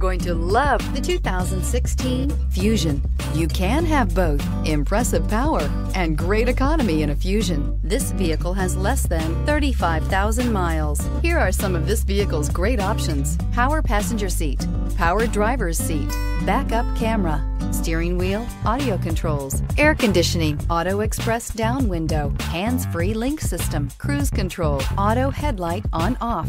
going to love the 2016 Fusion. You can have both impressive power and great economy in a Fusion. This vehicle has less than 35,000 miles. Here are some of this vehicle's great options. Power passenger seat, power driver's seat, backup camera, steering wheel, audio controls, air conditioning, auto express down window, hands-free link system, cruise control, auto headlight on off,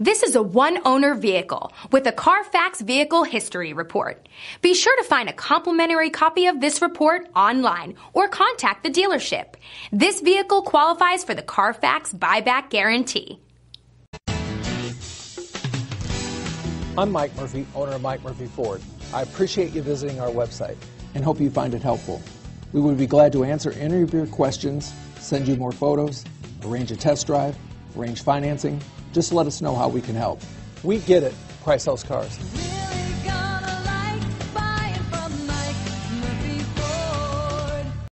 This is a one owner vehicle with a Carfax Vehicle History Report. Be sure to find a complimentary copy of this report online or contact the dealership. This vehicle qualifies for the Carfax Buyback Guarantee. I'm Mike Murphy, owner of Mike Murphy Ford. I appreciate you visiting our website and hope you find it helpful. We would be glad to answer any of your questions, send you more photos, arrange a test drive, arrange financing. Just let us know how we can help. We get it, Price House Cars.